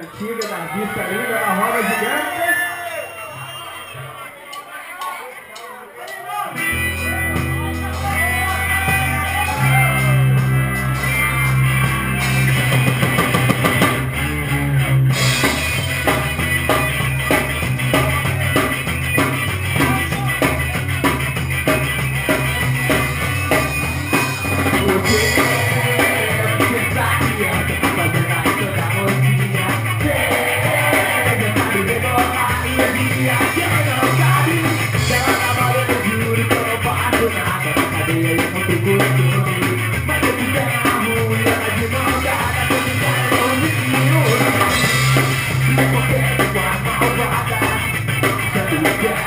antiga, da vista linda, na roda gigante.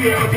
Yeah.